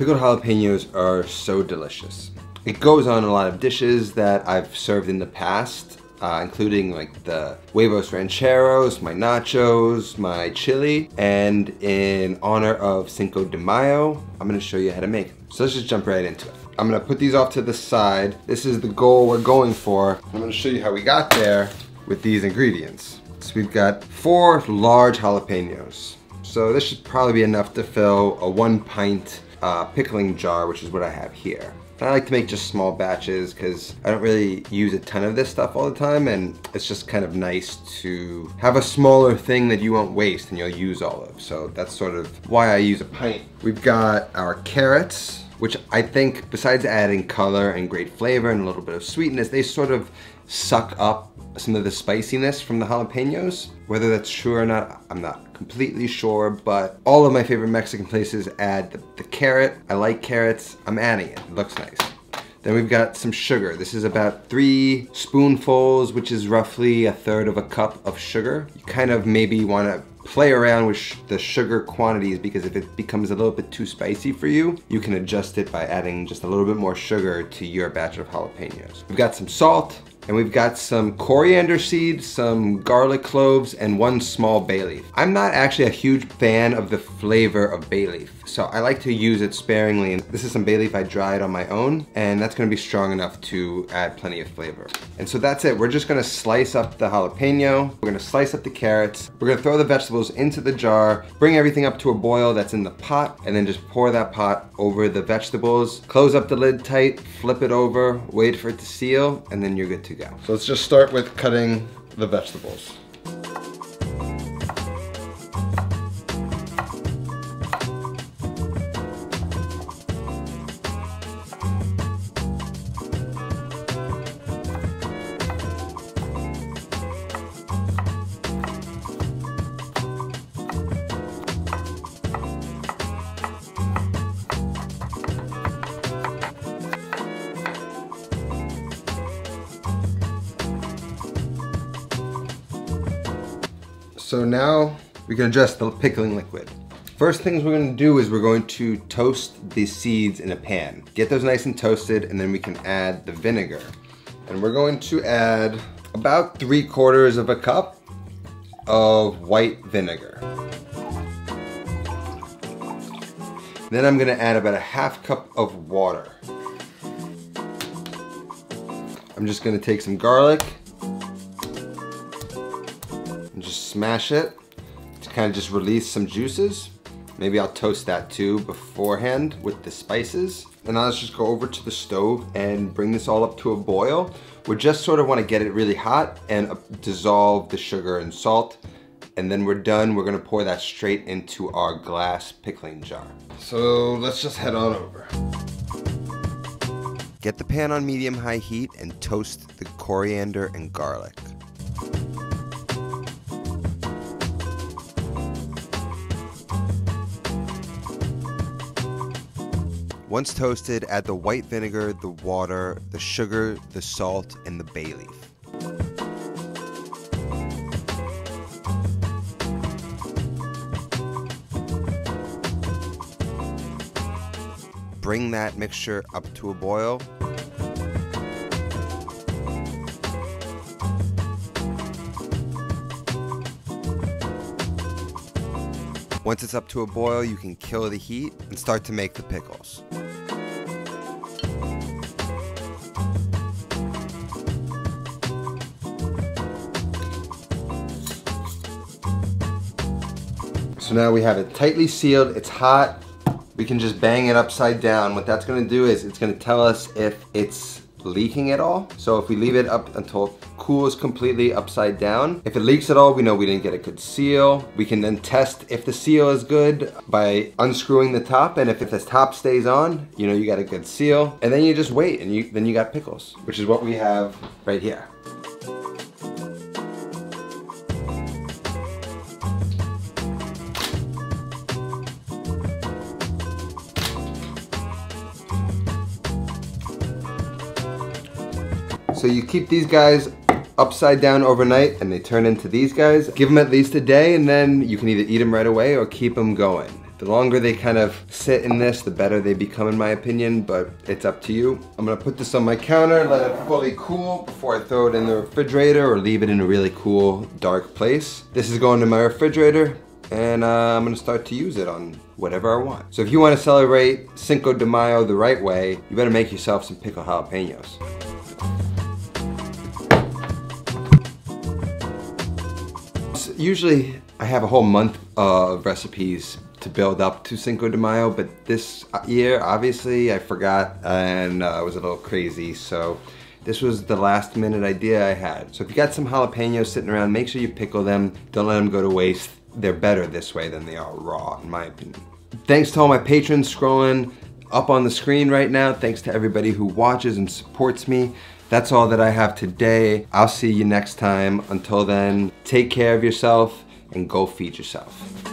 Pickled jalapenos are so delicious. It goes on a lot of dishes that I've served in the past, uh, including like the huevos rancheros, my nachos, my chili, and in honor of Cinco de Mayo, I'm gonna show you how to make them. So let's just jump right into it. I'm gonna put these off to the side. This is the goal we're going for. I'm gonna show you how we got there with these ingredients. So we've got four large jalapenos. So this should probably be enough to fill a one pint uh, pickling jar, which is what I have here. And I like to make just small batches because I don't really use a ton of this stuff all the time and it's just kind of nice to have a smaller thing that you won't waste and you'll use all of. So that's sort of why I use a pint. We've got our carrots, which I think besides adding color and great flavor and a little bit of sweetness, they sort of suck up some of the spiciness from the jalapenos. Whether that's true or not, I'm not completely sure, but all of my favorite Mexican places add the, the carrot. I like carrots, I'm adding it, it looks nice. Then we've got some sugar. This is about three spoonfuls, which is roughly a third of a cup of sugar. You kind of maybe wanna play around with the sugar quantities because if it becomes a little bit too spicy for you, you can adjust it by adding just a little bit more sugar to your batch of jalapenos. We've got some salt, and we've got some coriander seeds, some garlic cloves, and one small bay leaf. I'm not actually a huge fan of the flavor of bay leaf, so I like to use it sparingly. And this is some bay leaf I dried on my own, and that's gonna be strong enough to add plenty of flavor. And so that's it. We're just gonna slice up the jalapeno. We're gonna slice up the carrots. We're gonna throw the vegetables into the jar, bring everything up to a boil that's in the pot, and then just pour that pot over the vegetables. Close up the lid tight, flip it over, wait for it to seal, and then you're good to go go. So let's just start with cutting the vegetables. So now we can adjust the pickling liquid. First things we're gonna do is we're going to toast the seeds in a pan. Get those nice and toasted and then we can add the vinegar. And we're going to add about three quarters of a cup of white vinegar. Then I'm gonna add about a half cup of water. I'm just gonna take some garlic smash it to kind of just release some juices. Maybe I'll toast that too beforehand with the spices. And now let's just go over to the stove and bring this all up to a boil. We just sort of want to get it really hot and uh, dissolve the sugar and salt. And then we're done. We're gonna pour that straight into our glass pickling jar. So let's just head on over. Get the pan on medium-high heat and toast the coriander and garlic. Once toasted, add the white vinegar, the water, the sugar, the salt, and the bay leaf. Bring that mixture up to a boil. Once it's up to a boil, you can kill the heat and start to make the pickles. So now we have it tightly sealed, it's hot. We can just bang it upside down. What that's gonna do is it's gonna tell us if it's leaking at all. So if we leave it up until cools completely upside down, if it leaks at all, we know we didn't get a good seal. We can then test if the seal is good by unscrewing the top. And if, if this top stays on, you know you got a good seal. And then you just wait and you then you got pickles, which is what we have right here. So you keep these guys upside down overnight and they turn into these guys. Give them at least a day and then you can either eat them right away or keep them going. The longer they kind of sit in this, the better they become in my opinion, but it's up to you. I'm gonna put this on my counter, let it fully cool before I throw it in the refrigerator or leave it in a really cool, dark place. This is going to my refrigerator and uh, I'm gonna start to use it on whatever I want. So if you wanna celebrate Cinco de Mayo the right way, you better make yourself some pickled jalapenos. Usually I have a whole month of recipes to build up to Cinco de Mayo, but this year, obviously, I forgot and uh, I was a little crazy, so this was the last minute idea I had. So if you got some jalapenos sitting around, make sure you pickle them. Don't let them go to waste. They're better this way than they are raw, in my opinion. Thanks to all my patrons scrolling up on the screen right now. Thanks to everybody who watches and supports me. That's all that I have today. I'll see you next time. Until then, take care of yourself and go feed yourself.